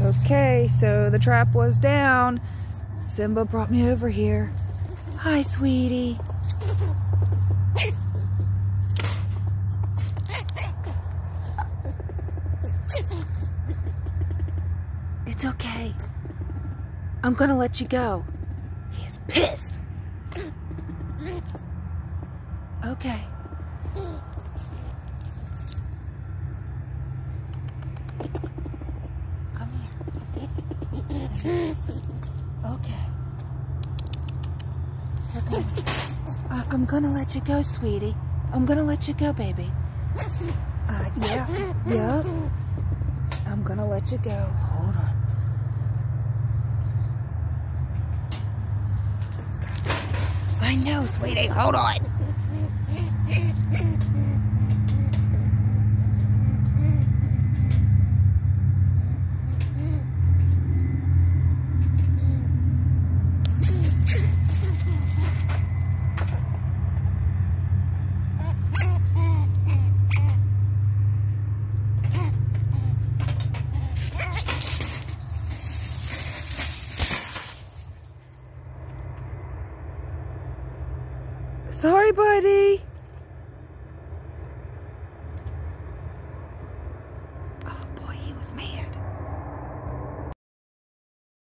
Okay, so the trap was down. Simba brought me over here. Hi, sweetie. It's okay. I'm gonna let you go. He is pissed. Okay. Here. Okay. Uh, I'm gonna let you go, sweetie. I'm gonna let you go, baby. Uh, yeah, yeah. I'm gonna let you go. Hold on. I know, sweetie. Hold on. Sorry, buddy. Oh boy, he was mad.